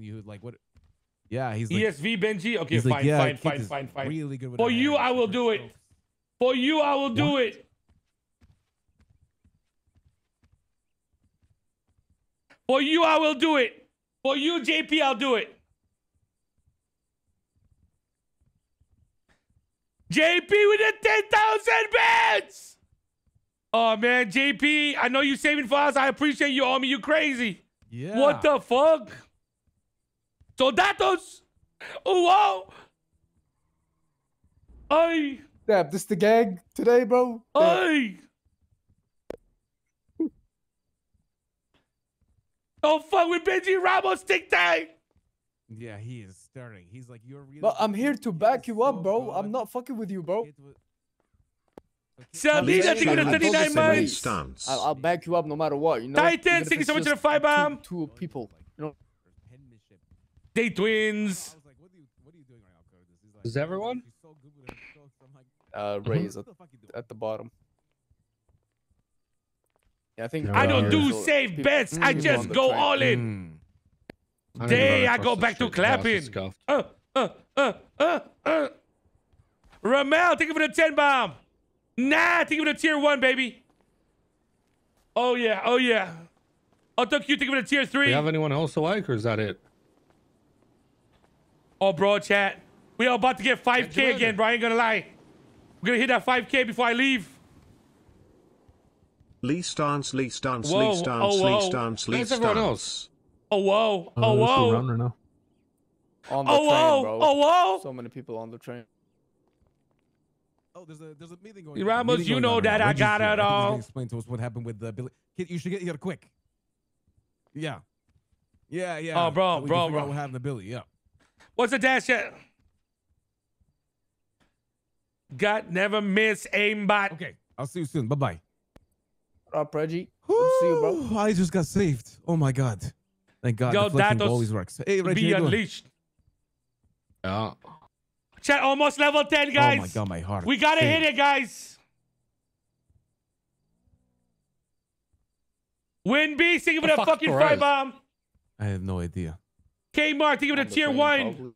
You like what? Yeah, he's like, ESV Benji. Okay, fine, like, yeah, fine, fine, fine, fine. Really good with For you, I will do it. For you, I will do What? it. For you, I will do it. For you, JP, I'll do it. JP with the 10,000 bits! Oh, man, JP, I know you saving for us. I appreciate you, homie. You crazy. Yeah. What the fuck? Soldados! Oh, wow! Ay! Damn, this the gag today, bro? Ay! Don't fuck with Benji Ramos, Tic Tac! Yeah, he is stirring. He's like, you're really. But I'm here to back you up, bro. good. I'm not fucking with you, bro. Kit was- Salina, thank you for the I told 39 this months. already. Stance. I'll, I'll back you up no matter what, you know? Titan, thank you so much for the just five two- Two people, He's like, Is everyone? She's so good with. I'm like, Uh, Ray is at, the fuck you doing? at the bottom. Yeah, I think. I don't do so safe people- bets. I just go train. all in. Mm. Day, run I go the back to street, the glass is clapping. Uh, uh, uh, uh, uh. Ramel, thank you for the 10 bomb. Nah, thank you for the tier 1, baby. Oh, yeah. Oh, yeah. Oh, thank you. Thank you for the tier three. Do 3. you have anyone else awake, or is that it? Oh, bro, chat. We are about to get 5K again, bro. I ain't gonna lie. We're gonna hit that 5K before I leave. Lee stance, Lee stance, Whoa, Lee stance, oh, Lee whoa. stance, Lee Where's everyone else? Oh, whoa. Oh, Uh, whoa. around right now. On the Oh, train, whoa. bro. Oh, whoa. So many people on the train. Oh, there's a there's a meeting going. Ramos, on. Meeting you know on right that now. I got it I think he's all. Explain to us what happened with the Billy. Kid, you should get here quick. Yeah. Yeah, yeah. Oh, bro, So bro, bro. What happened to Billy? Yeah. What's the dash chat? Got never miss aimbot. Okay. I'll see you soon. Bye bye. What up, Reggie? Good see you, bro. I just got saved. Oh my god. Thank God. Yo, Deflection Datos, always works. Hey, Reggie, Be how you doing? unleashed. Yeah. Chat almost level 10, guys. Oh guys. my god, my heart. We gotta hit it, guys. Win B, thank you for The the fuck fucking Perez? fire bomb. I have no idea. K Mark, thank you for On the the tier one. probably.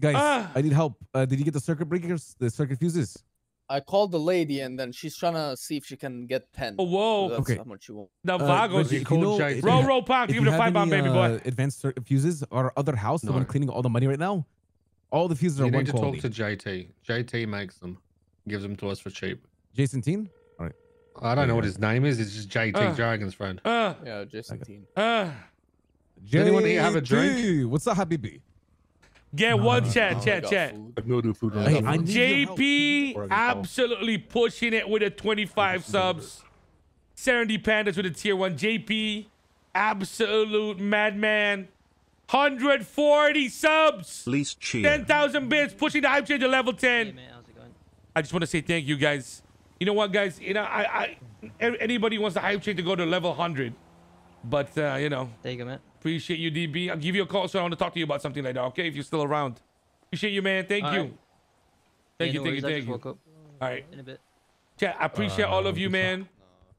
Guys, Ah. I need help. Uh, did you get the circuit breakers? The circuit fuses? I called the lady and then she's trying to see if she can get 10. Oh, whoa. That's Okay. how much you want. The Uh, Vagos. Reggie, if you called know- JT. if Roll, you- roll, pop. Give me the have five bomb, baby boy. uh, advanced circuit fuses, our other house, the one cleaning all the money right now, all the fuses You are one need to talk to JT. JT makes them, gives them to us for cheap. Jason Teen? I don't know what his name is. It's just JT Uh. Dragon's friend. Uh, Yeah, Jason Okay. Teen. uh. Does anyone here have a drink? JT, What's up, Habibi? Get one chat, Oh, chat, got chat. food. I can go do food. Hey, right Hey, now. I need your help. JP Before I get called. absolutely pushing it with a 25 subs. Serenity Pandas with a tier one. JP, absolute madman. 140 subs. Least cheer. 10,000 bits, pushing the hype chain to level 10. Hey, man, how's it going? I just want to say thank you guys. You know what, guys? You know, I, I a- anybody wants the hype chain to go to level 100, but uh, you know, There you go, man. appreciate you, DB. I'll give you a call so I want to talk to you about something like that. Okay, if you're still around. Appreciate you, man. Thank All you. right. Thank Yeah, you, no thank you, worries, I thank you. All right, in a bit. chat. I appreciate all of you, man.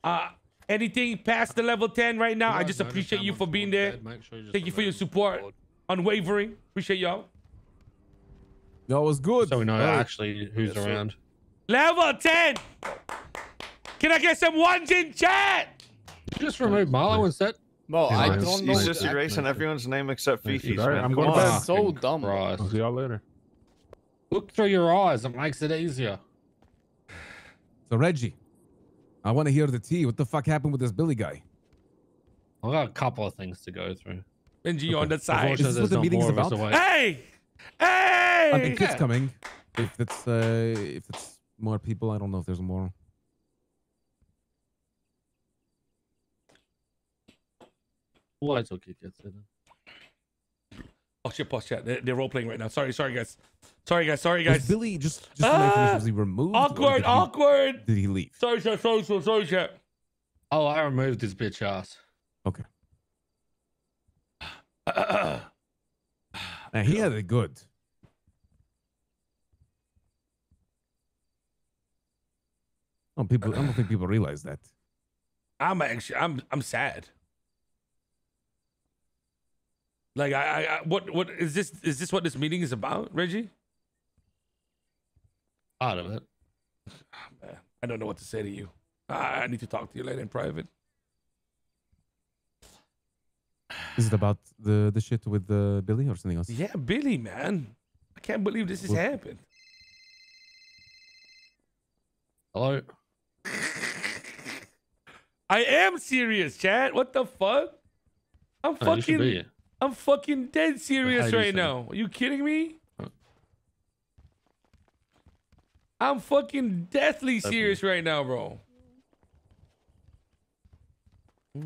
Uh, anything past the level 10 right now, I just appreciate you for being there. Thank you for your support, unwavering. Appreciate y'all. That was good. So we know All right. actually who's Yes, sir. around. Level 10. Can I get some ones in chat? Just remove Marlo and set. Mo, Yeah, I don't know. He's just erasing everyone's name except Thank you. Fifi's, All right, man. I'm going to So dumb. bro. Christ. I'll see y'all later. Look through your eyes. It makes it easier. So, Reggie, I want to hear the tea. What the fuck happened with this Billy guy? I've got a couple of things to go through. Benji on the side. Is this what the not meeting's more of us about? awake. Hey! I Hey! think it's coming. If it's uh, if it's more people, I don't know if there's more. Well, I took it yesterday. Oh shit, pause chat. They're, they're role playing right now. Sorry, sorry guys. Sorry guys. Sorry Was guys. Billy just just for my information, Ah! was he removed? Awkward, did he- awkward. Did he leave? Sorry, chat. Sorry, sorry, sorry, chat. Oh, I removed his bitch ass. Okay. Man, he had it good. I don't, people, I don't think people realize that. I'm actually, I'm, I'm sad. Like, I, I, I, what, what is this? Is this what this meeting is about, Reggie? Part of it. Man, I don't know what to say to you. I, I need to talk to you later in private. Is it about the the shit with the Billy or something else? Yeah, Billy, man, I can't believe this has happened. Hello. I am serious, chat. What the fuck? I'm Oh, fucking, be. I'm fucking dead serious right said. now. Are you kidding me? Huh. I'm fucking deathly Definitely. serious right now, bro. All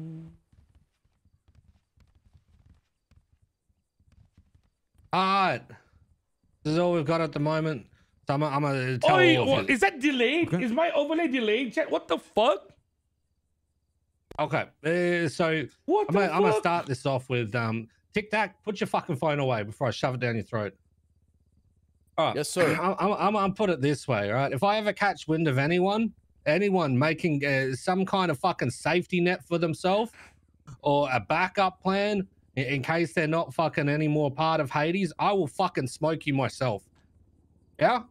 right. This is all we've got at the moment. So I'm, I'm gonna tell Oh, you- all of you. is that delayed? Okay. Is my overlay delayed, chat? What the fuck? Okay. Uh, so What I'm gonna, I'm gonna start this off with um, Tic Tac. Put your fucking phone away before I shove it down your throat. All right. Yes, sir. I'm, I'm, I'm, I'm put it this way, all right? If I ever catch wind of anyone, anyone making uh, some kind of fucking safety net for themselves or a backup plan in, in case they're not fucking any more part of Hades, I will fucking smoke you myself. Yeah?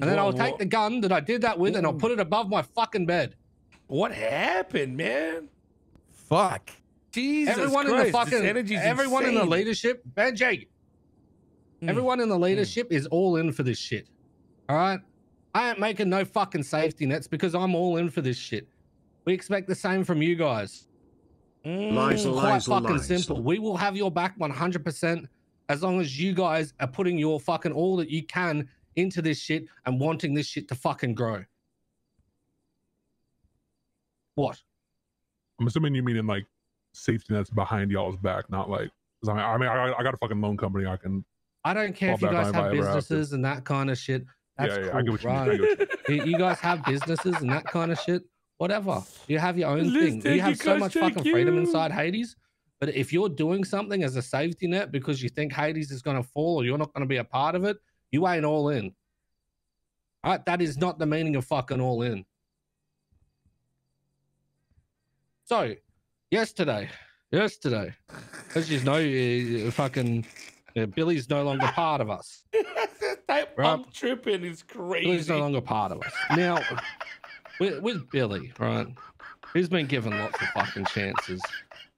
And then Wha- I'll take wha- the gun that I did that with and I'll put it above my fucking bed. What happened, man? Fuck. Jesus everyone Christ, in the fucking this energy's everyone in the leadership, Benji. Mm. Everyone in the leadership is all in for this shit. All right. I ain't making no fucking safety nets because I'm all in for this shit. We expect the same from you guys. Lies, It's quite lies, fucking lies. simple. We will have your back 100% as long as you guys are putting your fucking all that you can into this shit and wanting this shit to fucking grow. What? I'm assuming you mean in like safety nets behind y'all's back, not like. I mean, I mean, I, I got a fucking loan company. I can. I don't care if you guys have ever have businesses and that kind of shit. That's yeah, yeah. cool, I get what you mean. I right? you you, you guys have businesses and that kind of shit. Whatever. You have your own Let's thing. You have so much fucking freedom inside Hades. But if you're doing something as a safety net because you think Hades is going to fall or you're not going to be a part of it, you ain't all in. That is not the meaning of fucking all in. So, yesterday, yesterday, as you know, uh, fucking uh, Billy's no longer part of us. that Right. tripping is Billy's no longer part of us. Now, with, with Billy, right? He's been given lots of fucking chances.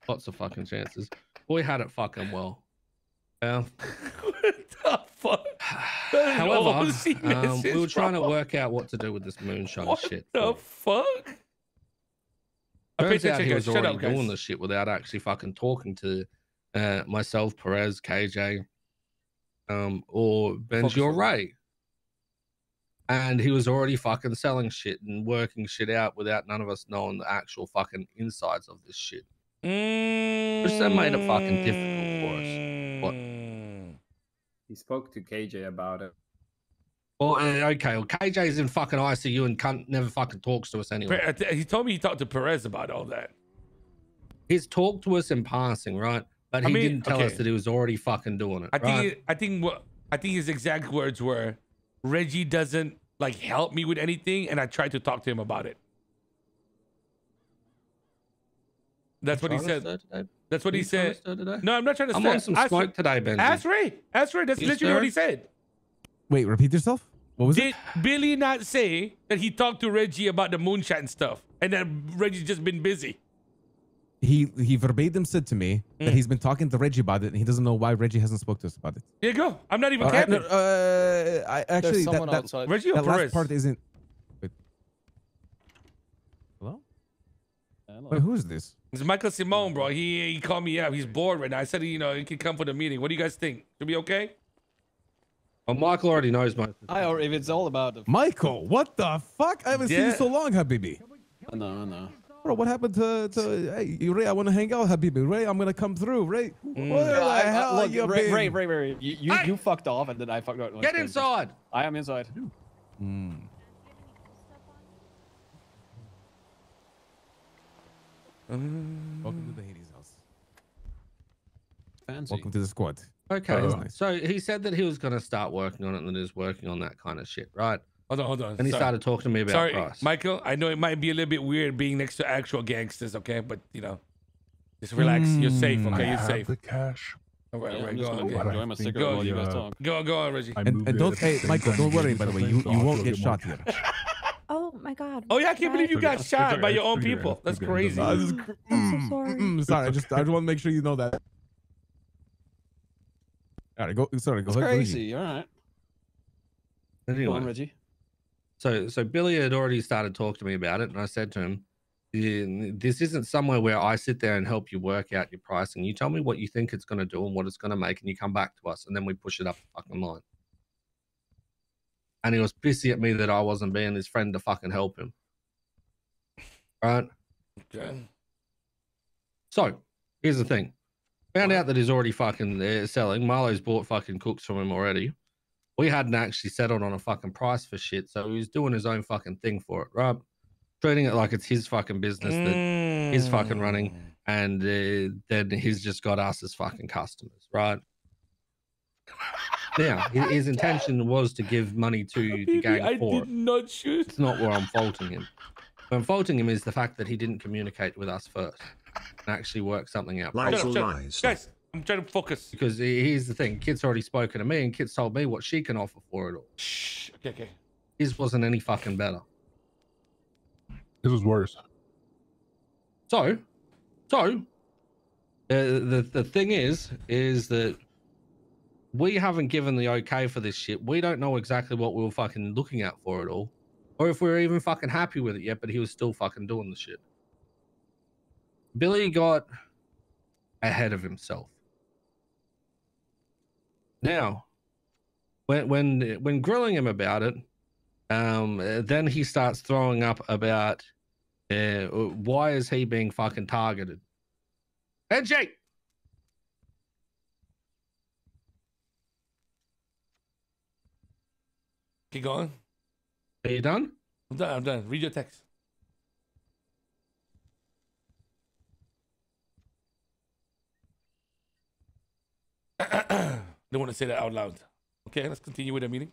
Lots of fucking chances. Boy had it fucking well. Yeah. what the fuck? However, um, we were trying to work out what to do with this moonshine What shit. the fuck? I Turns out he was. Shut already up, doing this shit without actually fucking talking to uh, myself, Perez, KJ, um, or Benji or Ray. And he was already fucking selling shit and working shit out without none of us knowing the actual fucking insides of this shit. Which that made it fucking difficult for us. What? He spoke to KJ about it. Well, uh, okay, well, KJ's in fucking ICU and cunt never fucking talks to us anyway. Pe- I th- He told me he talked to Perez about all that. He's talked to us in passing, right? But I he mean, didn't tell us that he was already fucking doing it. I think right? he- I think what I think his exact words were Reggie doesn't like help me with anything and I tried to talk to him about it. That's what he Trying to said. Stir today? That's what he you trying to said. No, I'm not trying to I'm stir. on some Ask, smoke today, Benji. ask Ray. Ask Ray. That's You literally what he said. Wait, repeat yourself. What was Did it? Billy not say that he talked to Reggie about the moonshine stuff and that Reggie's just been busy? He he verbatim said to me Mm. that he's been talking to Reggie about it, and he doesn't know why Reggie hasn't spoke to us about it. There you go. I'm not even I- capping. no, uh, I actually There's that, someone that, outside. Reggie or that Perez? last part isn't. Wait. Hello? Hello. Wait, who is this? It's Michael Simone, bro. He he called me up. He's bored right now. I said, you know, he can come for the meeting. What do you guys think? Should be okay? Well, Michael already knows most. of I or if it's all about the. Michael, what the fuck? I haven't seen you so long, Habibi. I know, I know. Bro, what happened to, to hey, Ray? I want to hang out, Habibi. Ray, I'm gonna come through. Ray, where the I- I- hell look, you Ray, been? Ray, Ray, Ray, you you, Hey! you fucked off and then I fucked off. Get inside. I am inside. Mm. Welcome to the Hades house. Fancy. Welcome to the squad. Okay. Oh, nice. So he said that he was going to start working on it and that he's working on that kind of shit, right? Hold on, hold on. And he Sorry. started talking to me about Sorry, price. Michael. I know it might be a little bit weird being next to actual gangsters, okay? But you know, just relax. You're safe, Mm. okay? I You're have safe. the cash. All right, Yeah, all right, I'm go on, okay. Enjoy my cigarette Go, while you guys talk. Go, go on, Reggie. And, and don't, at hey, Michael, don't worry, you by the way. You, you I'll won't get shot here. Oh my god. Oh yeah, I can't believe you got shot okay, by your own people. That's crazy. don't worry. this is cr- I'm so mm, sorry. mm, sorry, I just I just want to make sure you know that. All right, go. Sorry, go It's ahead. Reggie. crazy. All right. Go on, Reggie. so so Billy had already started talking to me about it, and I said to him, "This isn't somewhere where I sit there and help you work out your pricing. You tell me what you think it's going to do and what it's going to make, and you come back to us, and then we push it up the fucking line." And he was pissy at me that I wasn't being his friend to fucking help him. Right. Okay. So here's the thing. Found out that he's already fucking uh, selling. Marlo's bought fucking cooks from him already. We hadn't actually settled on a fucking price for shit, so he was doing his own fucking thing for it, right? Treating it like it's his fucking business that he's fucking running. Mm. and uh, then he's just got us as fucking customers, right? Now, hi- his intention was to give money to the gang I for it. did not shoot. It's not where I'm faulting him. Where I'm faulting him is the fact that he didn't communicate with us first and actually work something out. Lies Shut or up, shut lies? Guys, I'm trying to focus. Because here's the thing, Kit's already spoken to me, and Kit's told me what she can offer for it all. Shh. Okay, okay. His wasn't any fucking better. This was worse. So, so uh, the the thing is, is that we haven't given the okay for this shit. We don't know exactly what we were fucking looking at for it all, or if we are even fucking happy with it yet. But he was still fucking doing the shit. Billy got ahead of himself. Now, when when when grilling him about it, um, then he starts throwing up about uh, why is he being fucking targeted? NJ! Keep going. Are you done? I'm done. I'm done. Read your text. Don't want to say that out loud. Okay, let's continue with the meeting.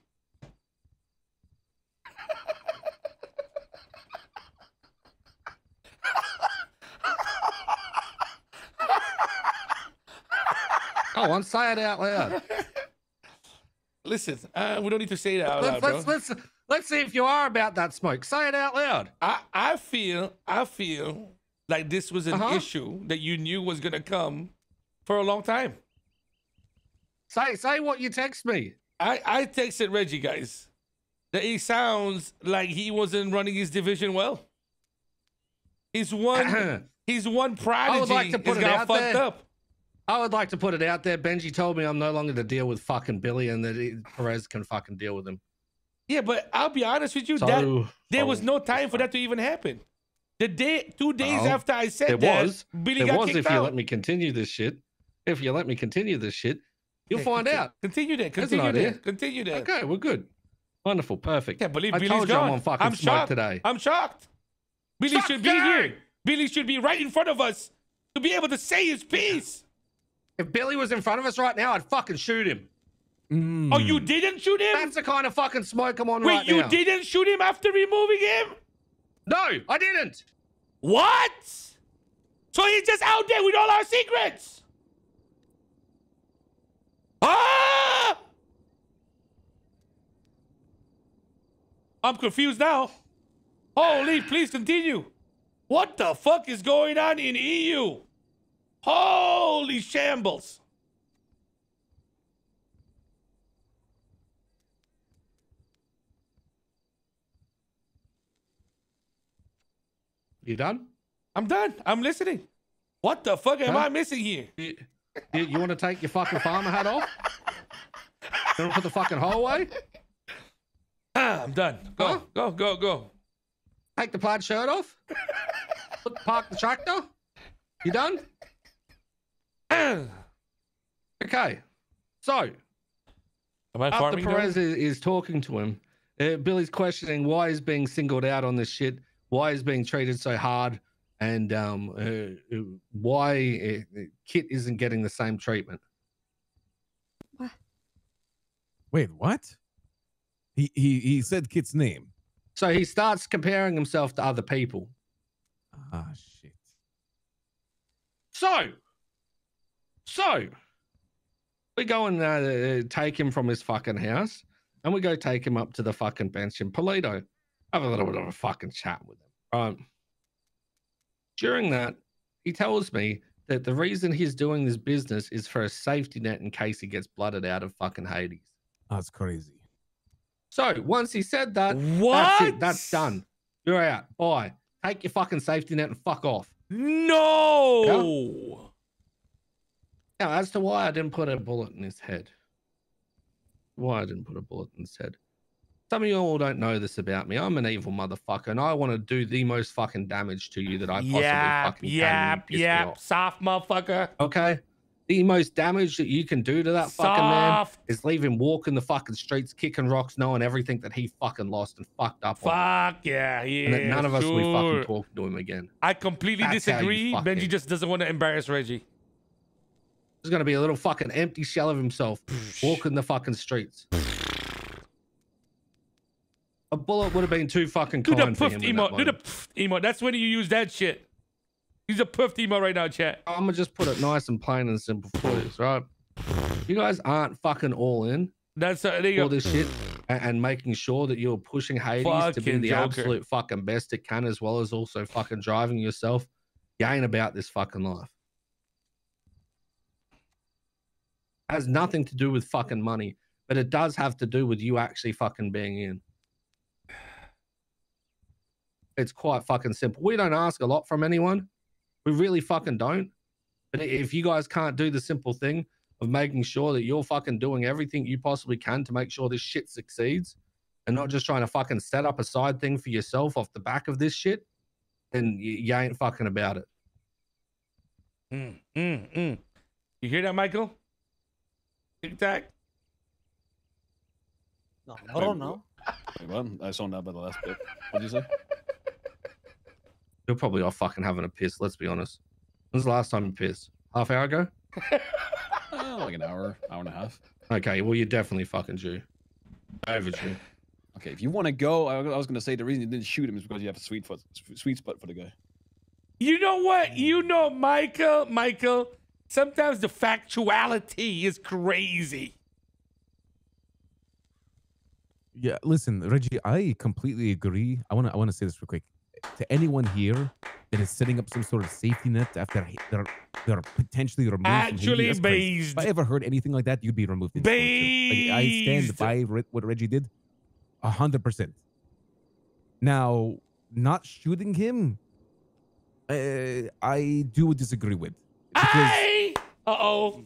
Oh, on say it out loud. Listen, uh, we don't need to say that out let's, loud, let's, bro. let's, let's see if you are about that smoke. Say it out loud. I, I feel I feel like this was an Uh-huh. issue that you knew was gonna come for a long time. Say say what you text me. I, I texted Reggie guys that he sounds like he wasn't running his division well. He's one he's one prodigy like to put it got out fucked there. up. I would like to put it out there. Benji told me I'm no longer to deal with fucking Billy and that he, Perez can fucking deal with him. Yeah, but I'll be honest with you, So, that there was no time for that to even happen. The day two days Well, after I said There that, was. Billy There got was kicked if you let me continue this shit. If you let me continue this shit, you'll find conti- out. Continue that. Continue that. Continue that. Okay, we're good. Wonderful, perfect. Can't believe I Billy's told you gone. I'm on fucking I'm smoke shocked. today. I'm shocked. Billy Stop should be caring. here. Billy should be right in front of us to be able to say his piece. If Billy was in front of us right now, I'd fucking shoot him. Mm. Oh, you didn't shoot him? That's the kind of fucking smoke I'm on Wait, right now. Wait, you didn't shoot him after removing him? No, I didn't. What? So he's just out there with all our secrets. Ah! I'm confused now. Holy, please continue. What the fuck is going on in EU? Holy shambles. You done? I'm done. I'm listening. What the fuck am Huh? I missing here? You, you, want to take your fucking farmer hat off? Don't put the fucking hole away? Ah, I'm done. Go, Huh? go, go, go. Take the plaid shirt off? Put, park the tractor? You done? Okay. So, after? Perez is, is talking to him, uh, Billy's questioning why he's being singled out on this shit, why he's being treated so hard, and um, uh, uh, why uh, Kit isn't getting the same treatment. What? Wait, what? He he he said Kit's name. So he starts comparing himself to other people. Ah shit. So, so We go and uh, take him from his fucking house, and we go take him up to the fucking bench in Paleto. Have a little bit of a fucking chat with him. Right. During that, he tells me that the reason he's doing this business is for a safety net in case he gets blooded out of fucking Hades. That's crazy. So once he said that, What? that's it. That's done. You're out. Bye. Take your fucking safety net and fuck off. No. Now, as to why I didn't put a bullet in his head. Why I didn't put a bullet in his head. Some of you all don't know this about me. I'm an evil motherfucker, and I want to do the most fucking damage to you that I possibly Yap, fucking can. Yeah, you yap, piss me yap. off. Soft motherfucker. Okay. The most damage that you can do to that fucking man is leave him walking the fucking streets, kicking rocks, knowing everything that he fucking lost and fucked up on. Fuck yeah, yeah. And that none of us will be fucking talk to him again. I completely That's disagree. Benji just doesn't want to embarrass Reggie. There's gonna be a little fucking empty shell of himself walking the fucking streets. A bullet would have been too fucking Do kind the him. in that emote. Do the puffed emote. That's when you use that shit. Use a puffed emote right now, chat. I'm gonna just put it nice and plain and simple for you, right? You guys aren't fucking all in That's uh, there you all go. this shit and, and making sure that you're pushing Hades to be the Joker. absolute fucking best it can, as well as also fucking driving yourself. You ain't about this fucking life. Has nothing to do with fucking money, but it does have to do with you actually fucking being in. It's quite fucking simple. We don't ask a lot from anyone. We really fucking don't. But if you guys can't do the simple thing of making sure that you're fucking doing everything you possibly can to make sure this shit succeeds and not just trying to fucking set up a side thing for yourself off the back of this shit, then you, you ain't fucking about it. Mm, mm, mm. You hear that, Michael? Tic tac. No, I don't know. Wait, what? I saw that by the last bit. What did you say? You're probably off fucking having a piss, let's be honest. When's the last time you pissed? Half an hour ago? Uh, like an hour, hour and a half. Okay, well, you're definitely fucking due. Overdue. Okay, if you want to go, I, I was gonna say the reason you didn't shoot him is because you have a sweet foot, sweet spot for the guy. You know what? You know, Michael, Michael, sometimes the factuality is crazy. Yeah, listen, Reggie, I completely agree. I want to I want to say this real quick. To anyone here that is setting up some sort of safety net after they're they're potentially removed, from Actually crazy. based. If I ever heard anything like that, you'd be removed. too. Like, I stand by what Reggie did, a hundred percent. Now, not shooting him, uh, I do disagree with Hey! Uh oh.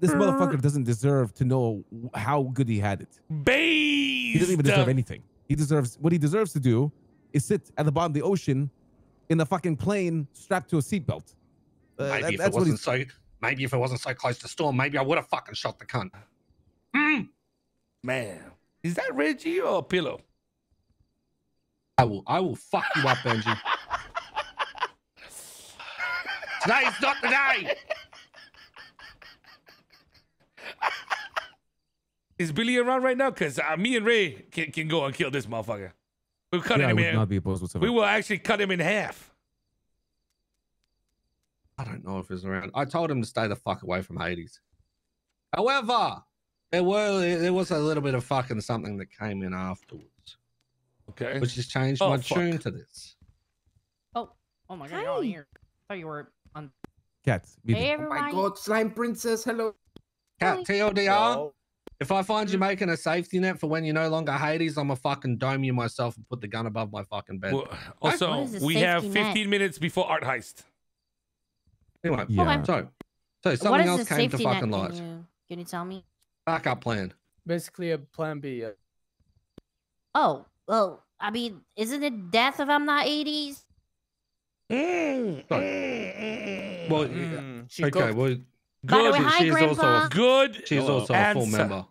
this motherfucker doesn't deserve to know how good he had it. Based. He doesn't even deserve anything. He deserves what he deserves to do is sit at the bottom of the ocean in a fucking plane strapped to a seatbelt. Uh, maybe that- if it that's what wasn't so maybe if it wasn't so close to storm, maybe I would have fucking shot the cunt. Hmm. Man, is that Reggie or Pillow? I will I will fuck you up, Benji. Today's not the day. Is Billy around right now? Because uh, me and Ray can, can go and kill this motherfucker. We'll cut Yeah, I him would in. not be opposed whatsoever. We will actually cut him in half. I don't know if he's around. I told him to stay the fuck away from Hades. However, there were there was a little bit of fucking something that came in afterwards, Okay. which has changed Oh, my fuck. tune to this. Oh, oh my god, you're all Hi. here. thought you were on. Cat. Hey. Oh my god, slime princess, hello. Cat Hi. TLDR. If I find you making a safety net for when you're no longer Hades, I'm a fucking dome you myself and put the gun above my fucking bed. Well, also, What is a we have safety net? 15 minutes before art heist. Anyway, Yeah. so so something else came to safety net? fucking Can light. you, can you tell me? Backup plan. Basically a plan B. uh, Oh, well, I mean, isn't it death if I'm not Hades? Mm, mm, mm, Well, mm. mm, she okay, cooked. well, By the Good. way, hi, she's also a- Good. she's Hello. also a full Answer. member.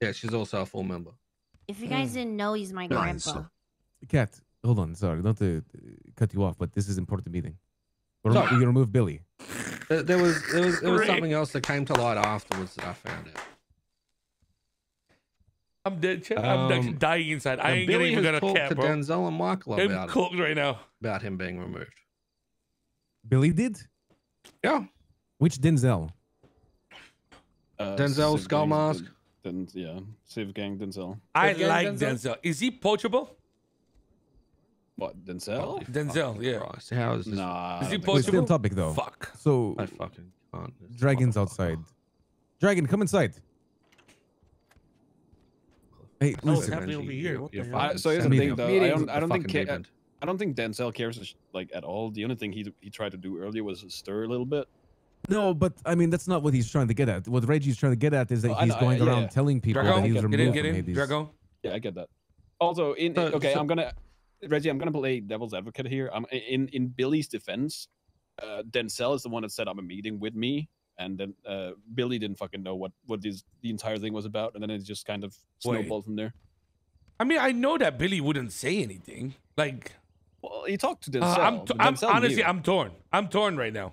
Yeah, she's also a full member. If you guys Mm. didn't know, he's my Nice. grandpa. Cat. Hold on. Sorry, not to uh, cut you off, but this is important meeting. We're So- we remove Billy. There, there was there was there was Great. something else that came to light afterwards that I found out. I'm dead. Chat. I'm Um, dying inside. I Now, ain't Billy even has gonna talked to bro. Denzel and Michael I'm about it, cooked right now. about him being removed. Billy did. Yeah, Which Denzel? Uh, Denzel Civ skull Gang, mask. Den, Den- yeah, Civ Gang Denzel. I Good like Denzel? Denzel. Is he poachable? What Denzel? Holy Denzel, yeah. Christ, How is this? Nah. Is I he don't think Wait, on topic though. Fuck. So I fucking can't. Dragon's outside. Dragon, come inside. Hey, Oh, listen. happening over here? What the hell? I, fucking so here's the thing, though. I don't, I don't think. fucking Ca- demon. I don't think Denzel cares like at all. The only thing he he tried to do earlier was stir a little bit. No, but I mean that's not what he's trying to get at. What Reggie's trying to get at is that Oh, he's know, going yeah, around yeah. telling people Drago, that he was get removed in, from get in. Hades. Drago. Yeah, I get that. Also, in So- okay, so- I'm gonna Reggie. I'm gonna play devil's advocate here. I'm in in Billy's defense. Uh, Denzel is the one that set up a meeting with me, and then uh, Billy didn't fucking know what what this the entire thing was about, and then it just kind of Wait. snowballed from there. I mean, I know that Billy wouldn't say anything. Like, Well, he talked to uh, I'm, but t- I'm Denzel honestly, knew. I'm torn. I'm torn right now.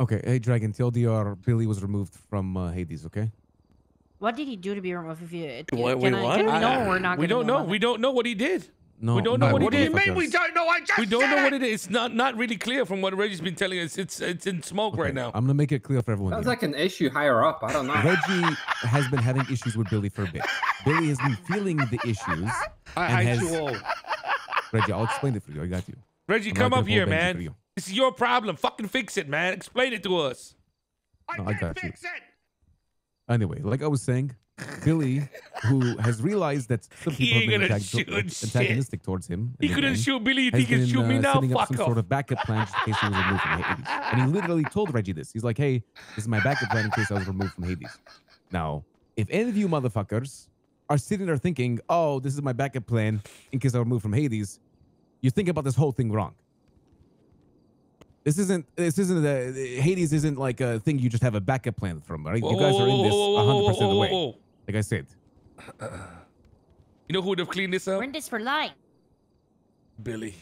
Okay, hey Dragon, TLDR, Billy was removed from uh, Hades. Okay. What did he do to be removed? If you Wait, can, wait, I, what? we I- know? We're not. We don't know. about We don't know what he did. No, We don't know no, what he What do you mean we don't know? I just We don't said know what it! it is. It's not not really clear from what Reggie's been telling us. It's it's in smoke right now. I'm gonna make it clear for everyone. Sounds here. like an issue higher up. I don't know. Reggie has been having issues with Billy for a bit. Billy has been feeling the issues. I and hate has- you all. Reggie, I'll explain it for you. I got you. Reggie, I'm come up here, hold Benji for man. This is your problem. Fucking fix it, man. Explain it to us. No, I got you. Anyway, like I was saying, Billy, who has realized that some people have been gonna antag- shoot shit. antagonistic towards him. He couldn't shoot Billy. He can been, shoot me uh, now, setting up fuck some off. sort of backup plan in case he was removed from Hades. And he literally told Reggie this. He's like, "Hey, this is my backup plan in case I was removed from Hades." Now, if any of you motherfuckers are sitting there thinking, "Oh, this is my backup plan in case I was removed from Hades," you think about this whole thing wrong. This isn't. This isn't a Hades. Isn't like a thing you just have a backup plan from, right? You guys are in this 100 percent of the way. Like I said, You know who would have cleaned this up? We're in this for life. Billy.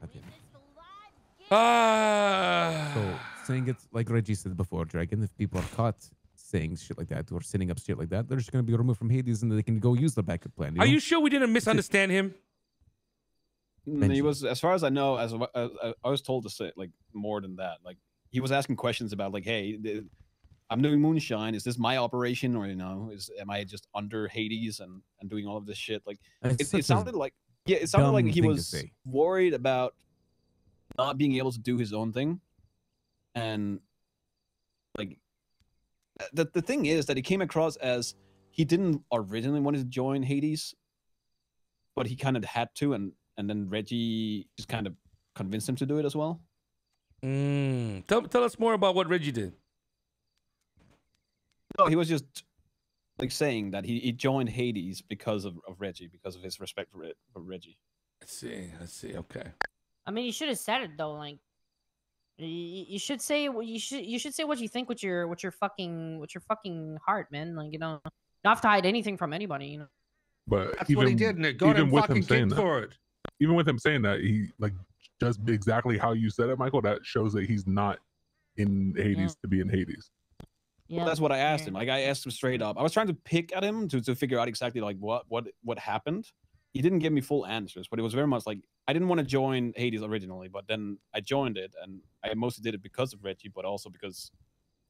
God. Ah. So saying it like Reggie said before, Dragon, if people are caught saying shit like that or setting up shit like that, they're just gonna be removed from Hades and they can go use the backup plan. Are know? you sure we didn't misunderstand him? Mm, He was, as far as I know, as uh, uh, I was told to say like more than that. Like he was asking questions about like, hey, th- I'm doing moonshine. Is this my operation, or you know, is am I just under Hades and and doing all of this shit? Like it, it sounded like yeah, it sounded like he was worried about not being able to do his own thing, and like the the thing is that he came across as he didn't originally want to join Hades, but he kind of had to, and and then Reggie just kind of convinced him to do it as well. Mm. Tell, tell us more about what Reggie did. No, he was just like saying that he, he joined Hades because of, of Reggie, because of his respect for, Re- for Reggie. Let's see. Let's see. Okay. I mean, you should have said it though. Like, you, you should say you should. You should say what you think with your with your fucking with your fucking heart, man. Like, you know, you don't have to hide anything from anybody. You know. But That's even, what he did, and it got even him with him fucking saying that- for it. even with him saying that, he like just exactly how you said it, Michael. That shows that he's not in Hades to be in Hades. Yeah. That's what I asked him. Like I asked him straight up. I was trying to pick at him to, to figure out exactly like what what what happened. He didn't give me full answers, but it was very much like I didn't want to join Hades originally, but then I joined it, and I mostly did it because of Reggie, but also because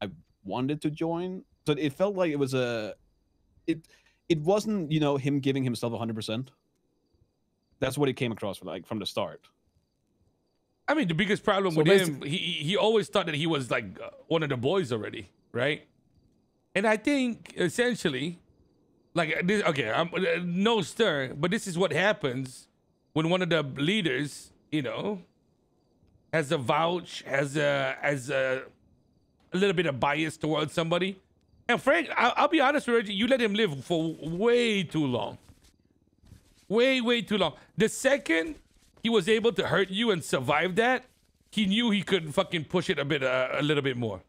I wanted to join. So it felt like it was a it it wasn't you know him giving himself hundred percent. That's what it came across like from the start. I mean, the biggest problem So with him, he he he always thought that he was like uh, one of the boys already, right? And I think essentially, like uh, this, okay, I'm, uh, no stir, but this is what happens when one of the leaders, you know, has a vouch, has a has a, a little bit of bias towards somebody. And Frank, I, I'll be honest with you, you let him live for way too long. Way, way too long. The second he was able to hurt you and survive that, he knew he could fucking push it a bit, uh, a little bit more.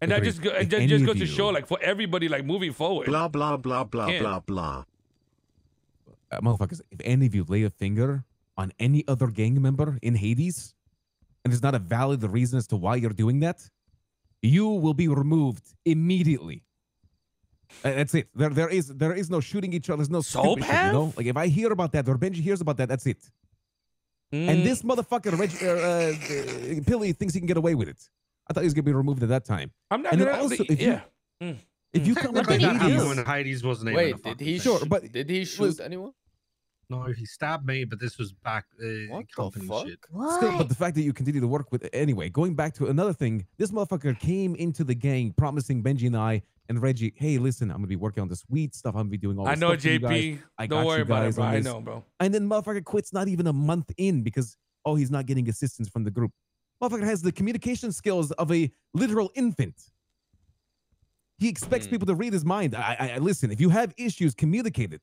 And that just, go, and just, just of goes to show, like for everybody, like moving forward. Blah blah blah blah Can't. blah blah. uh, motherfuckers, if any of you lay a finger on any other gang member in Hades, and there's not a valid reason as to why you're doing that, you will be removed immediately. Uh, That's it. There, there is, there is no shooting each other. There's no Soap stupid shit, you know. Like if I hear about that or Benji hears about that, that's it. And Mm. this motherfucker, Reg, uh, uh, Billy, thinks he can get away with it. I thought he was gonna be removed at that time. I'm not and then gonna. also, if you yeah. Mm. if you Mm. come What into did he Hades, when Hades wasn't Wait, a did he? thing? Sure, shoot- but did he shoot was- anyone? No, he stabbed me, but this was back uh, What the company fuck? shit. Still, but the fact that you continue to work with anyway, going back to another thing, this motherfucker came into the gang promising Benji and I and Reggie, hey, listen, I'm gonna be working on the weed stuff. I'm gonna be doing all. I know, stuff for you guys. JP. I Don't got worry you about it, guys bro. I know, bro. And then motherfucker quits not even a month in because oh, he's not getting assistance from the group. Motherfucker has the communication skills of a literal infant. He expects Hmm. people to read his mind. I, I, I listen. If you have issues, communicate it.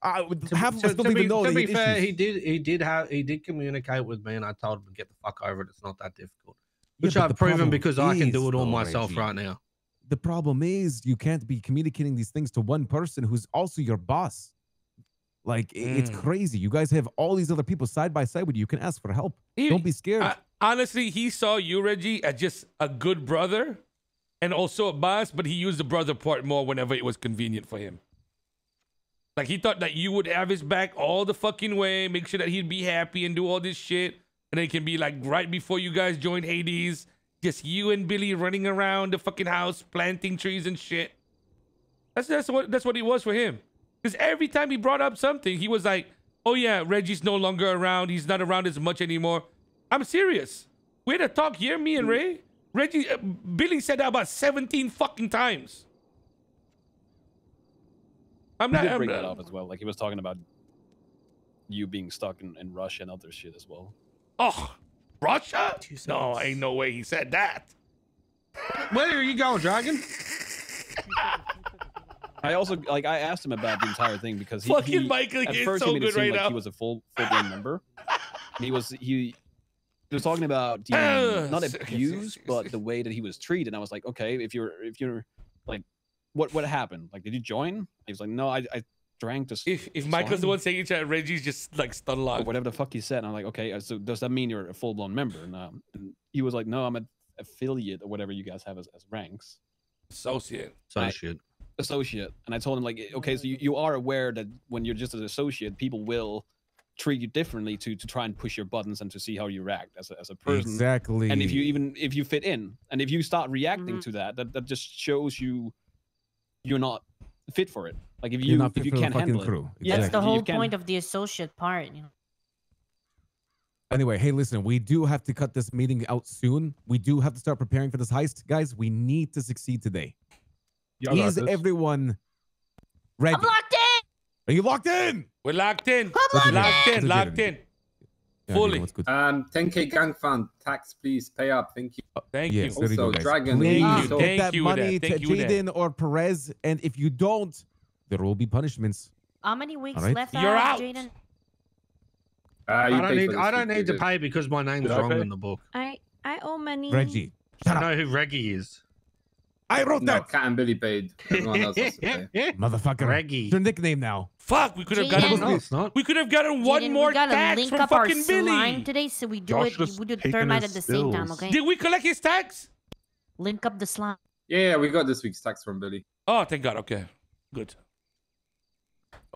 I would To, half of to- us don't to even be, know to that be he fair, issues. he did he did have he did communicate with me, and I told him to get the fuck over it. It's not that difficult. Which but I've proven problem because I can do it all though, myself right now. the problem is you can't be communicating these things to one person who's also your boss. Like i- it's Mm. crazy. You guys have all these other people side by side with you. You can ask for help. He- Don't be scared. I- honestly, he saw you, Reggie, as just a good brother and also a boss, but he used the brother part more whenever it was convenient for him. Like he thought that you would have his back all the fucking way, make sure that he'd be happy and do all this shit. And it can be like right before you guys join Hades, just you and Billy running around the fucking house, planting trees and shit. That's that's what that's what it was for him. Because every time he brought up something, he was like, "Oh yeah, Reggie's no longer around. He's not around as much anymore." I'm serious. We had a talk here, me and Ray. Reggie, uh, Billy said that about 17 fucking times. I'm He not. did I'm bring that not up as well. Like he was talking about you being stuck in, in Russia and other shit as well. oh, Russia? No, ain't no way he said that. Where are you going, Dragon? I also like I asked him about the entire thing because he, Fucking he Michael, at is first so he made good it seem right like now. he was a full full blown member. He was he he was talking about the Uh, not s- okay, abuse, s- s- but the way that he was treated. And I was like, okay, if you're if you're like, what what happened? Like, did you join? He was like, no, I I drank this. If if Michael's the one saying it, Reggie's just like stun or locked. whatever the fuck he said. And I'm like, okay, uh, so does that mean you're a full blown member? And, um, and he was like, no, I'm an affiliate or whatever you guys have as, as ranks. Associate. So I- shit. Associate and i told him like okay so you, you are aware that when you're just an associate people will treat you differently to to try and push your buttons and to see how you react as a, as a person exactly. and if you even if you fit in and if you start reacting Mhm. to that, that that just shows you you're not fit for it like if you you're not if you can't handle crew. it That's the whole point of the associate part, you know. Anyway, hey, listen, we do have to cut this meeting out soon. We do have to start preparing for this heist, guys. We need to succeed today. Y'all got Is everyone ready? I'm locked in. Are you locked in? We're locked in. locked Locked in. in. Locked in. Yeah, Fully. Diego, what's good? Um, 10k gang fund tax, please pay up. Thank you. Thank Yes, you. there you go, Also. Dragon, Please thank you, get thank that you, money Thank to you, Uday. Jaden or Perez, and if you don't, there will be punishments. How many weeks right. left? You're uh, out. Jaden? Uh, I don't need I don't need to pay because my name's Did wrong in the book. I I owe money. Reggie, I shut up. know who Reggie is. I wrote No, that, Cat and Billy paid. Everyone else has to pay. motherfucker. Reggie. It's your nickname now. Fuck, we could have Jaden. gotten No, it's not. we could have gotten one Jaden, more we tax from up fucking slime Billy. today, so we do Josh it. We do the taking thermite at the same time, okay? Did we collect his tax? Link up the slime. Yeah, yeah, we got this week's tax from Billy. Oh, thank God. Okay, good.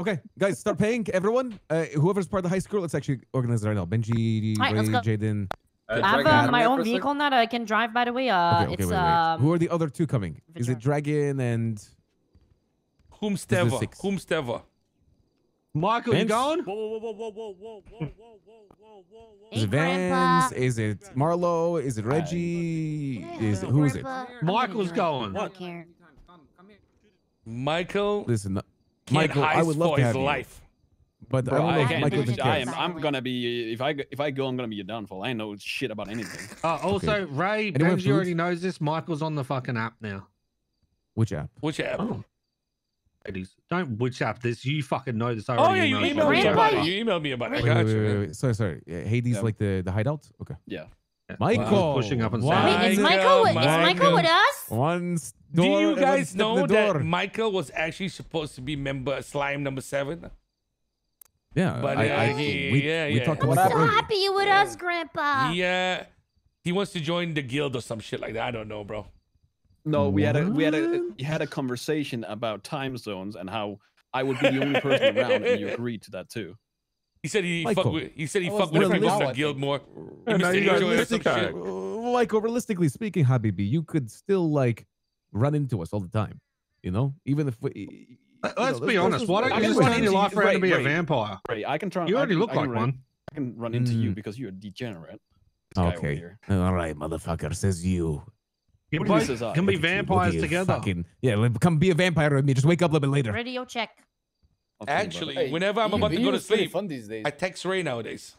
Okay, guys, start paying everyone. Uh, whoever's part of the high school, let's actually organize it right now. Benji, Alright, Ray. Jaden. Uh, I have uh, my own for a sec. vehicle now that I can drive. By the way, uh, Okay, okay, it's wait, wait. um. Who are the other two coming? Is it Dragon and Whomstever. six. Whomstever. Michael, you Vince? going? is Hey, it Grandpa. Vance? Is it Marlo? Is it Reggie? Is it, who is it? Michael's going. I don't care. Michael Listen, can't Michael, I heist would love for to his have you, life. But Bro, I don't I if can't Michael do. I am, I'm gonna be if I if I go, I'm gonna be a downfall. I know shit about anything. Uh, also, Ray, Anyone Benji food? already knows this. Michael's on the fucking app now. Which app? Which app? Oh. Ladies, don't which app this. You fucking know this Oh, already. yeah, you emailed me Grandpa, about it. you- You emailed me about it. Wait, wait, wait, wait, wait. Sorry, sorry. Uh, Hades, Yeah. like the the hideout. Okay. Yeah. Michael, pushing up and why- Wait, is Michael, Michael? Is Michael with us? One s- Do you guys know that. Michael was actually supposed to be member slime number seven? Yeah, But, I, uh, I, he- we, yeah, we yeah. talked to I'm Michael so earlier. happy you with us, Grandpa. He uh, he wants to join the guild or some shit like that. I don't know, bro. No, we had a we had a we had a conversation about time zones and how I would be the only person around, and you agreed to that too. He said he Michael. fuck with. He said he That fuck with different Mr. now, I Guild more. Yeah, now Mr. you got Enjoy or some Mystic Eye. shit. like realistically speaking, Habibi, you could still like run into us all the time. You know, even if we. Let- you Let's know, be honest. Why don't you just run turn your life you- around to wait, be a vampire? Right, I can try. You already can- look I like run- one. I can run into you Mm. because you're a degenerate. This guy over Okay. All right, motherfucker. Says you. You What both says can be Look at you, look vampires together. Fucking, yeah, come be a vampire with me. Just wake up a little bit later. Radio check. I'll tell you about Actually. Hey, whenever I'm about to go to sleep, fun these days. I text Ray nowadays.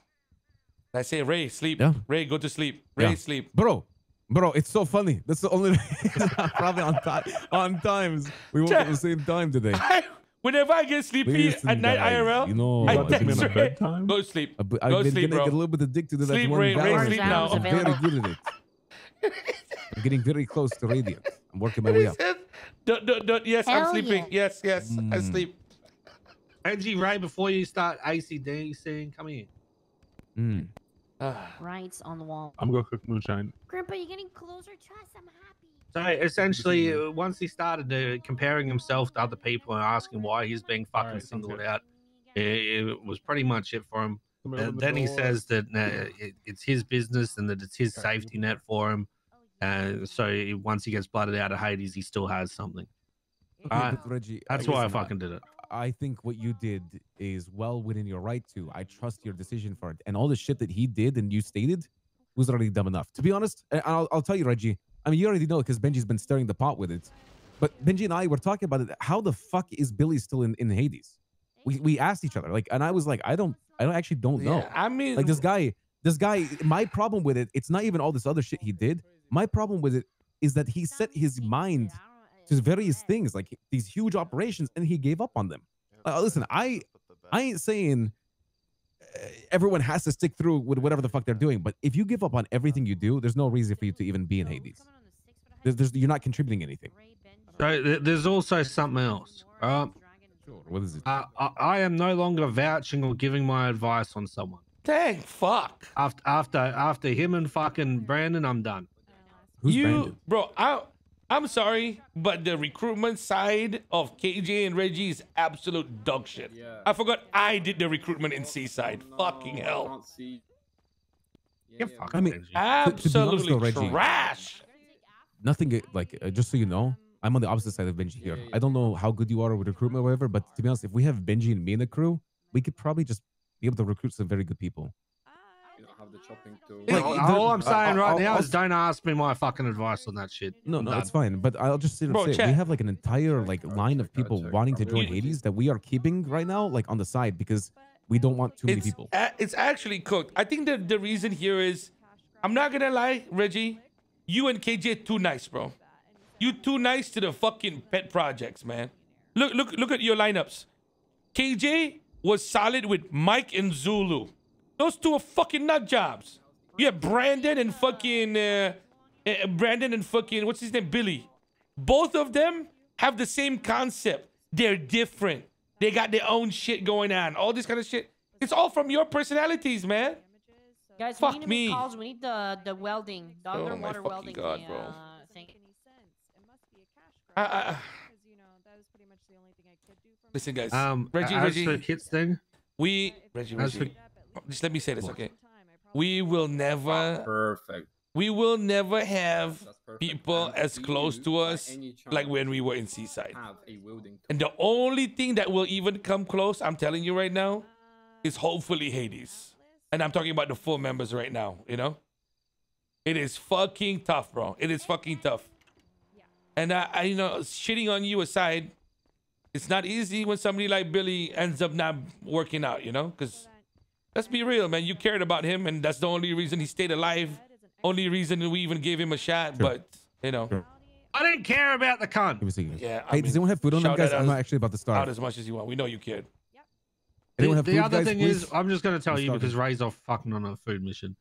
I say, Ray, sleep. Yeah. Ray, go to sleep. Ray, Yeah. sleep. Bro, bro, it's so funny. That's the only probably on time. On times we woke up at the same time today. whenever I get sleepy Listen, at night guys, IRL, you know, I I've been text a Ray. bedtime? Go to sleep. I've been Go I've been sleep, getting bro. a little bit addicted to that Sleep, one Ray, Ray, Valorant. sleep now. I'm very good at it. I'm getting very close to Radiant. I'm working my way up. "Don't- don't- don't- yes, I'm sleeping. yeah. Yes, yes, I Mm. sleep. Angie right before you start ACDC, come here. Mm. Ah, Rights on the wall. I'm gonna cook moonshine. Grandpa, you're getting closer to us. I'm happy. So essentially, uh, once he started uh, comparing himself to other people and asking why he's being fucking Alright, sounds singled out, it, it was pretty much it for him. Uh, the then he says that uh, it, it's his business and that it's his safety net for him. And so once he gets blooded out of Hades, he still has something. Okay, Reggie, That's uh, why I listen, fucking did it. I think what you did is well within your right to. I trust your decision for it. And all the shit that he did and you stated was already dumb enough. To be honest, I'll, I'll tell you, Reggie. I mean, you already know because Benji's been stirring the pot with it. But Benji and I were talking about it. How the fuck is Billy still in, in Hades? We, we asked each other, like, and I was like, I don't, I don't actually don't know. yeah, I mean, Like this guy, this guy, my problem with it, it's not even all this other shit he did. My problem with it is that he set his mind to various things, like these huge operations, and he gave up on them. Uh, listen, I, I ain't saying uh, everyone has to stick through with whatever the fuck they're doing, but if you give up on everything you do, there's no reason for you to even be in Hades. There's, there's, you're not contributing anything. So there's also something else. Uh, Sure. What is it? uh, I, I am no longer vouching or giving my advice on someone. dang, fuck. After after after him and fucking Brandon, I'm done. Who's you, Brandon? bro, I, I'm sorry, but the recruitment side of KJ and Reggie is absolute dog shit. Yeah. I forgot I did the recruitment in Seaside. Fucking No, I hell. can't see. Yeah, yeah, I mean, Benji. to be honest Absolutely though, Reggie- trash. nothing uh, like uh, just so you know i'm on the opposite side of benji here Yeah, yeah, i don't know how good you are with recruitment or whatever but to be honest if we have benji and me in the crew we could probably just be able to recruit some very good people You don't have the chopping tool. Like, all, all I'm saying I'll- right I'll- now I'll- is don't ask me my fucking advice on that shit. no no it's fine but i'll just sit and Bro, say we have like an entire like line of people check. wanting to join hades that we are keeping right now like on the side because we don't want too many It's, people a- it's actually cooked. I think the, the reason here is, I'm not gonna lie, Reggie, you and KJ are too nice, bro. You too nice to the fucking pet projects, man. Look, look, look at your lineups. KJ was solid with Mike and Zulu. Those two are fucking nut jobs. You have Brandon and fucking uh, uh, Brandon and fucking what's his name, Billy. Both of them have the same concept. They're different. They got their own shit going on. All this kind of shit. It's all from your personalities, man. Guys, Fuck we need to me. make calls. We need the the welding, the Oh my underwater fucking welding God, thing, bro. uh, thing. I, I, listen, guys. Um, Reggie, as Reggie, for Kit's thing, we, Reggie, as Reggie. For Just let me say this, okay? We will never, Perfect. we will never have people And as close to us like when we were in Seaside. Have a wielding And the only thing that will even come close, I'm telling you right now, is hopefully Hades. And I'm talking about the full members right now, you know? It is fucking tough, bro. It is fucking tough. And I, I you know, shitting on you aside, it's not easy when somebody like Billy ends up not working out, you know? Because let's be real, man. You cared about him, and that's the only reason he stayed alive. Only reason we even gave him a shot. Sure. But, you know, Sure. I didn't care about the cunt. Give me yeah. I hey, mean, does anyone have food on them, guys? I'm not actually about to out start as much as you want. We know you cared. anyone The, have the food other guys thing please? is, I'm just going to tell I'm you because. Ray's off fucking on a food mission.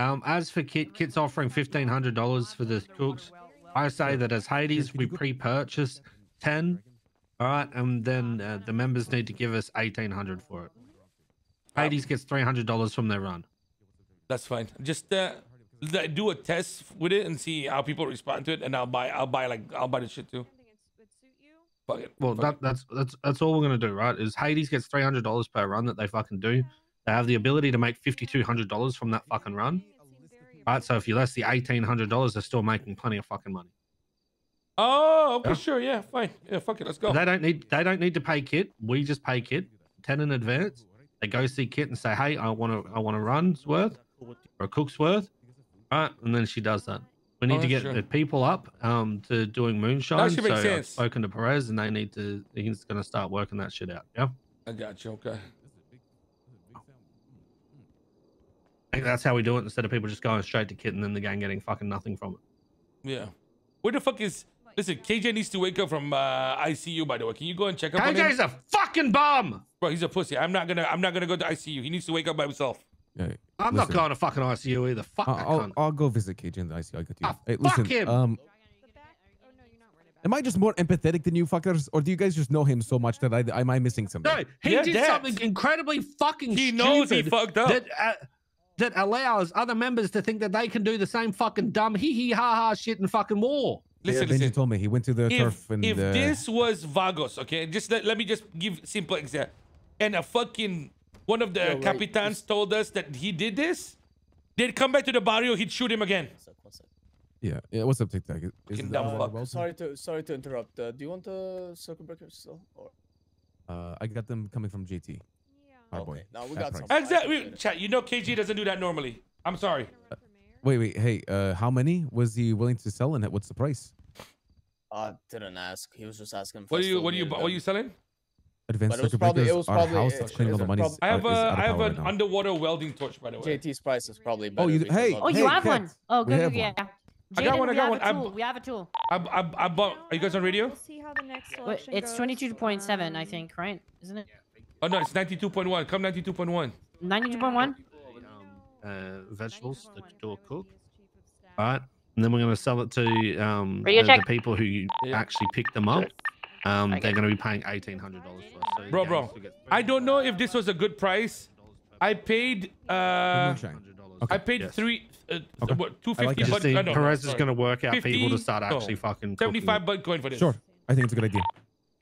Um, as for Kit, Kit's offering fifteen hundred dollars for the cooks. I say that as Hades, we pre-purchase ten. All right, and then uh, the members need to give us eighteen hundred for it. Hades gets three hundred dollars from their run. That's fine. Just uh, do a test with it and see how people respond to it, and I'll buy. I'll buy like I'll buy the shit too. Fuck it. Well, Fuck that, it. that's that's that's all we're gonna do, right? Is Hades gets three hundred dollars per run that they fucking do, They have the ability to make fifty two hundred dollars from that fucking run. Right, so if you less the eighteen hundred dollars, they're still making plenty of fucking money. Oh, okay, Yeah. sure, yeah, fine, yeah, fuck it, let's go. They don't need they don't need to pay Kit. We just pay Kit ten in advance. They go see Kit and say, "Hey, I want to I want a run's worth or a cook's worth," right? And then she does that. We need Oh, to get sure. the people up um to doing moonshine. should so make I've spoken to Perez, and they need to. He's going to start working that shit out. Yeah, I got you. Okay. I think that's how we do it instead of people just going straight to Kit and then the gang getting fucking nothing from it. Yeah. Where the fuck is? Listen, KJ needs to wake up from uh, ICU. By the way, can you go and check up on him? KJ's a fucking bum. Bro, he's a pussy. I'm not gonna. I'm not gonna go to ICU. He needs to wake up by himself. Hey, I'm not listen, going to fucking ICU either. Fuck I'll, that I'll, cunt. I'll go visit KJ in the ICU. I'll get you. Ah, hey, fuck listen, him. um, am I just more empathetic than you fuckers, or do you guys just know him so much that I am I missing something? No, he Yeah, did that. something incredibly fucking He stupid. knows he fucked up. That, uh, that allows other members to think that they can do the same fucking dumb hee hee ha ha shit in fucking war. Listen, Benji listen. told me he went to the If, turf and if uh, this was Vagos, okay, just let, let me just give simple example. And a fucking one of the Yo, wait, capitans told us that he did this, they'd come back to the barrio, he'd shoot him again. One sec, one sec. yeah, yeah. What's up, TikTok? Is, is Fucking that dumb all fuck. well? Sorry to sorry to interrupt. Uh, do you want the circle breakers still? Or Uh, I got them coming from JT. My boy. okay, now we got some. Exactly. Chat, you know KG doesn't do that normally. I'm sorry. Wait, wait. Hey, uh, how many was he willing to sell, and what's the price? I didn't ask. He was just asking. if What I are you what are you what are you selling? Advanced But it was circuit probably- it breakers. was Our probably- house it- that's cleaning all the money. I have uh, is a out of I have an right now. underwater welding torch by the way. JT's price is probably Oh, you hey, Oh, the- you hey, have one. Kat, Oh, we good. good, one. Yeah. I got one, I got have one. a I'm- tool. We have a tool. I, I, I bought. Are you guys on radio? See how the next Wait, election It's twenty-two point seven, I Um, think, right? Isn't it? Oh no, it's 92.1. Come 92.1. Ninety-two point one. Uh, vegetables to do a cook. All right. And then we're going to sell it to um, the, the people who Yeah. actually pick them up. Um, Okay. They're going to be paying eighteen hundred dollars for us. So Bro, bro, I don't know if this was a good price. I paid uh Moonshine. $100. I paid Yes. three uh, Okay. what two I like fifty but see, uh, no, Perez is going to work out people to 50 start no, actually fucking seventy cooking five it. butt coin for this. Sure, I think it's a good idea.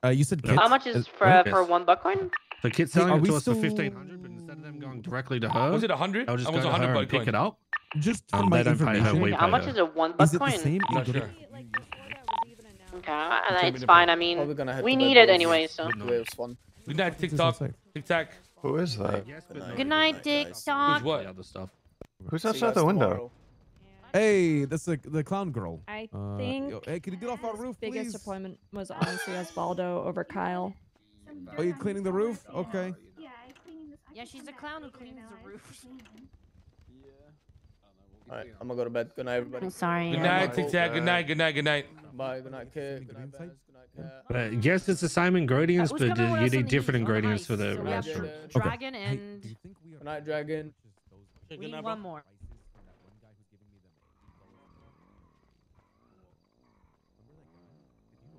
Uh, you said Yeah. Kit, How much is uh, for right? for Yes. one buckcoin? So Kit's Hey, selling are it to us for still- fifteen hundred, but instead of them going directly to her, Was it a hundred? they'll just I go was to a her hundred and pick it up. Just for Um, my they don't pay her, information, we How much her. is a one is it the same? Not sure. direct- Like before that was even announced. Okay, and Okay, it's fine. I mean, we need it anyway, so. The way it was fun. Good night, TikTok. TikTok. Who is that? Good night. Good night, guys. Dick Who's what? other stuff. Who's outside the window? Hey, that's the the clown girl. I Uh, think yo, hey, can you get off our roof, biggest please? deployment was honestly Osvaldo over Kyle. Are you cleaning the roof? Okay. Yeah, she's a clown who cleans the roof. All right, I'm gonna go to bed. Good night, everybody. I'm sorry. Good uh, night, Michael. TikTok. Good night. Good night. Good night. Bye. Good night, kid. Good night, Inside? Good night, cat. But, uh, yes, it's the same ingredients, but uh, you need different east, ingredients for the So restaurant. Okay. Dragon Hey, and do you think we are Good night, Dragon. we need one more.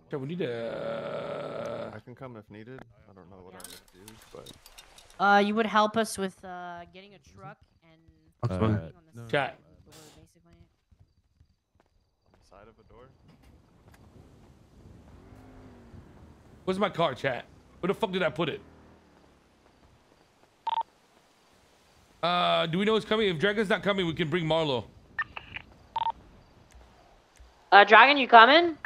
Okay, we need a. I can come if needed. I don't know what I would do, but Uh, you would help us with uh getting a truck and. That's Uh, fine. working on the no. Chat. door, basically. On of a door. Where's my car, chat? Where the fuck did I put it? Uh, do we know who's coming? If Dragon's not coming, we can bring Marlo. Uh, Dragon, you coming?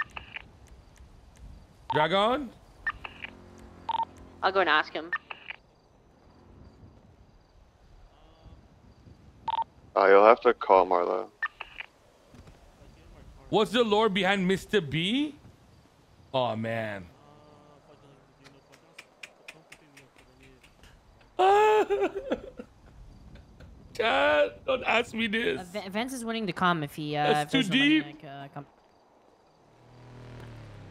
Dragon? I'll go and ask him. Uh, you'll have to call Marlo. What's the lore behind Mr. B? Oh man. God, don't ask me Uh, this. V- Vance is willing to come if he. Uh, That's if too deep. Like, uh.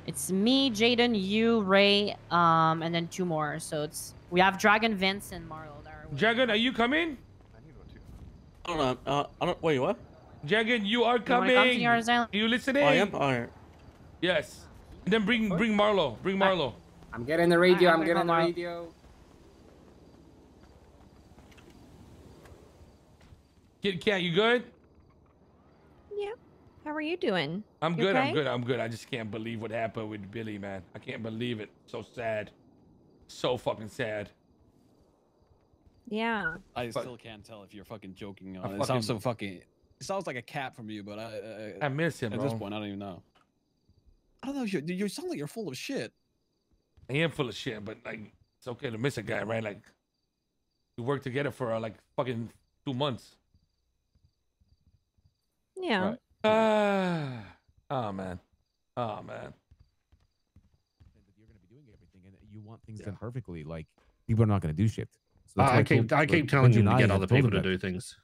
It's me, Jaden, you, Ray, um, and then two more. So it's we have Dragon, Vince, and Marlo. are willing. Dragon, are you coming? I need one too. I don't know. Uh, I don't. Wait, what? Dragon, you are You wanna come to coming. Yard's Island? you listening? Oh, I am. All right. Yes. And then bring bring Marlo. Bring Marlo. I'm getting the radio. I'm I'm getting the call Marlo. radio. Kid Cat, you good? Yeah. How are you doing? I'm You good. I'm good. I'm good. I just can't believe what happened with Billy, man. I can't believe it. So sad. So fucking sad. Yeah. I still can't tell if you're fucking joking. I On. It sounds so fucking. It sounds like a cat from you, but I. I, I miss him, At bro. this point, I don't even know. I don't know. You you sound like you're full of shit. I am full of shit, but like it's okay to miss a guy, right? Like we worked together for uh, like fucking two months. Yeah. Ah, oh man, oh man. You're going to be doing everything, and you want things done perfectly. Like people are not going to do shit. So that's why I keep told- I keep telling you to get other people to that. do things.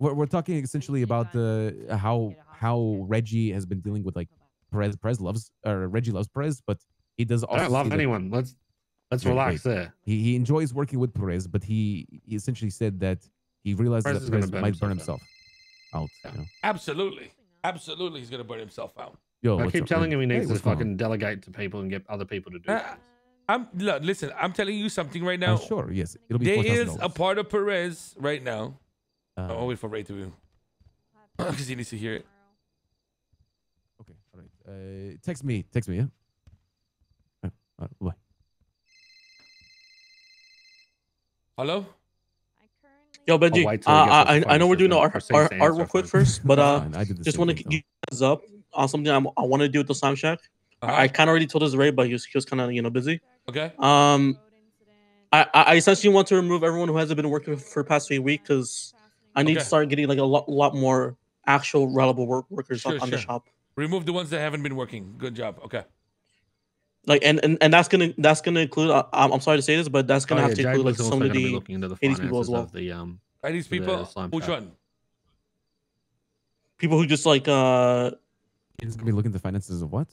We're, we're talking essentially about the how how Reggie has been dealing with like Perez. Perez loves or Reggie loves Perez, but he does I also don't love see that- anyone. Let's let's Wait, relax wait. there. He he enjoys working with Perez, but he, he essentially said that he realizes Perez that is gonna Perez burn might burn himself himself out. You know? Absolutely, absolutely, he's gonna burn himself out. Yo, I what's keep up, telling man? him he needs Hey, to what's going on? fucking delegate to people and get other people to do. Uh, things. I'm look, listen. I'm telling you something right Uh, now. sure, yes, it'll be There four is thousand a part of Perez right now. Uh, I'll wait for Ray to because he needs to hear it. Okay, all right. Uh, text me, text me, yeah. Uh, all right, bye. Yo, Oh, Benji, wait uh, till he gets I, I I know we're doing system our, for six our, to our real quick first. first, but uh, Fine, I just want to thing, give you guys up on something I'm, I want to do with the Slime Shack. I, I kind of already told this Ray, but he was, he was kind of you know busy. Okay. Um, I, I I essentially want to remove everyone who hasn't been working for the past few weeks because I need Okay. to start getting like a lot, lot more actual reliable work workers Sure, on, on the shop. Remove the ones that haven't been working. Good job. Okay. Like and, and, and that's gonna that's gonna include. Uh, I'm, I'm sorry to say this, but that's gonna Oh, have yeah, to Jake include like some of the looking the people as well. the um. Are these the people? slime Which shack. one? People who just like uh He's gonna be looking at the finances of what?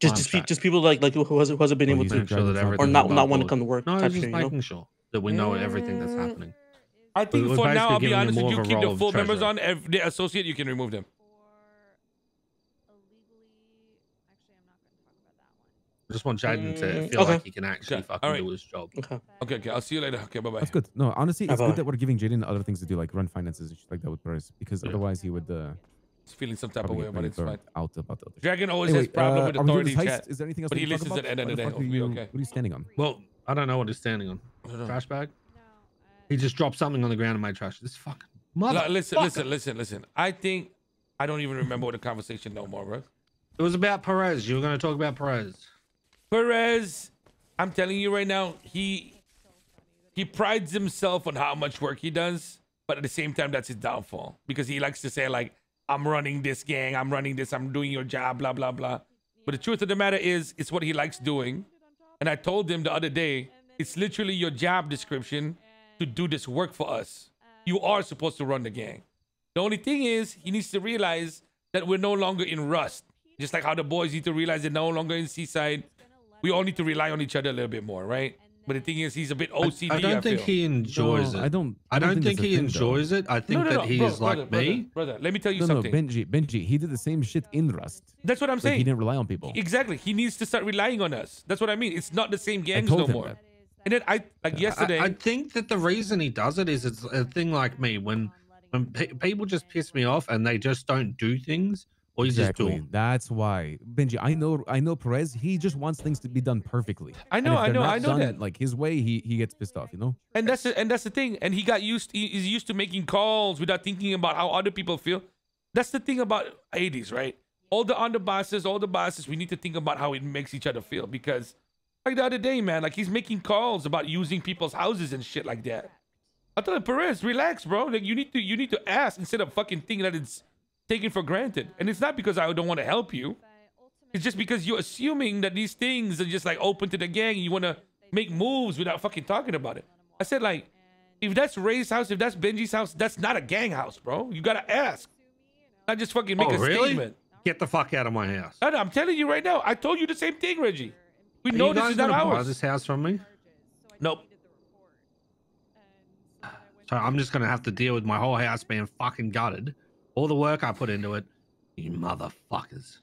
just just, pe- just people like like who hasn't who hasn't been Oh, able to sure that or not not want to come to work. No, type just shit, you know? making sure that we know everything that's happening. I think We're for now, I'll be honest with more you. Keep the full members on. If the associate, you can remove them. I just want Jaden to Mm, feel okay. like he can actually Okay, fucking alright. do his job. Okay. Okay, okay. I'll see you later. Okay, bye bye. That's good. No, honestly, it's Bye-bye. good that we're giving Jaden other things to do, like run finances and shit like that with Perez, because otherwise he would uh, He's feeling some type of way, get but it's fine. burnt out about the other. Dragon always Anyway, has problem uh, with are we doing authority chat. Is there anything else but he can talk listens at the end of the day. fuck are It'll be you- okay. What are you standing on? Well, I don't know what he's standing on. I. Trash bag. He just dropped something on the ground in my trash. This fucking mother. Li- Listen, listen, listen, listen. I think I don't even remember what the conversation no more, bro. It was about Perez. You were going to talk about Perez. Perez, I'm telling you right now, he he prides himself on how much work he does, but at the same time, that's his downfall because he likes to say like, "I'm running this gang, I'm running this, I'm doing your job, blah blah blah." But the truth of the matter is, it's what he likes doing. And I told him the other day, it's literally your job description to do this work for us. You are supposed to run the gang. The only thing is, he needs to realize that we're no longer in Rust. Just like how the boys need to realize they're no longer in Seaside. We all need to rely on each other a little bit more, right? But the thing is, he's a bit OCD. I, I don't think he enjoys No, it. I don't- I I don't, don't think think, he thing, though. enjoys it. I think no, no, that no, he bro, is brother, like me. Brother, brother, let me tell you No, no, something. Benji, Benji, he did the same shit in Rust. That's what I'm Like, saying. he didn't rely on people. Exactly. He needs to start relying on us. That's what I mean. It's not the same gangs told no him more. that. And then I like yesterday. I, I think that the reason he does it is it's a thing like me when when pe- people just piss me off and they just don't do things or you just do Exactly. 'em. That's why Benji. I know. I know Perez. He just wants things to be done perfectly. I And know, if I know, not I know done that. Like his way, he he gets pissed off. You know. And that's the, and that's the thing. And he got used. He, he's used to making calls without thinking about how other people feel. That's the thing about Hades, right? All the underbosses, all the bosses, we need to think about how it makes each other feel. Because like the other day, man, like he's making calls about using people's houses and shit like that. I told him, Perez, relax, bro. Like you need to you need to ask instead of fucking thinking that it's taken for granted. And it's not because I don't want to help you. It's just because you're assuming that these things are just like open to the gang and you want to make moves without fucking talking about it. I said, like, if that's Ray's house, if that's Benji's house, that's not a gang house, bro. You gotta ask. Not just fucking make Oh, a really? statement. Get the fuck out of my house. No, no, I'm telling you right now. I told you the same thing, Reggie. We Are know you this guys is not gonna buy this house from me? Nope. So I'm just gonna have to deal with my whole house being fucking gutted. All the work I put into it. You motherfuckers.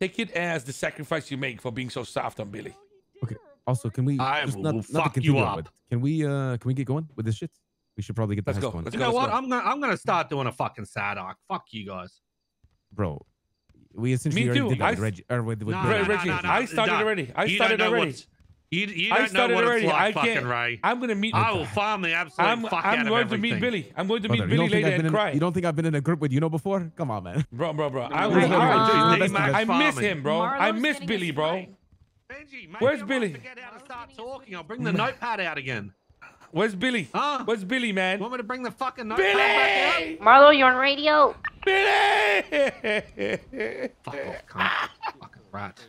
Take it as the sacrifice you make for being so soft on Billy. Okay. Also, can we I just will not, not to fuck you continue on up. with- Can we uh can we get going with this shit? We should probably get the Let's heist go, going. let's You go, know let's what? go. I'm gonna I'm gonna start doing a fucking sad arc. Fuck you guys. Bro, we essentially Me already too. did that I with Reggie. Or with, with No, Billy. Re- no, no, Reggie, no, no, I started no. already. I started don't already. You, you I don't know started what already. it's I like, fucking can't. Ray. I'm gonna meet. I will farm the absolute I'm, fuck I'm out going of to meet Billy. I'm going to meet Brother, Billy later and in, cry. you don't think I've been in a group with Uno before? Come on, man. Bro, bro, bro. I, I- was, I- I, I, miss him, bro. I miss Billy, bro. Benji, Where's Billy? Forget how to start talking. I'll bring the notepad out again. Where's Billy? Huh? Where's Billy, man? You want me to bring the fucking notepad back Billy! Marlo, you're on radio. Billy! Fuck off, cunt. fucking rat.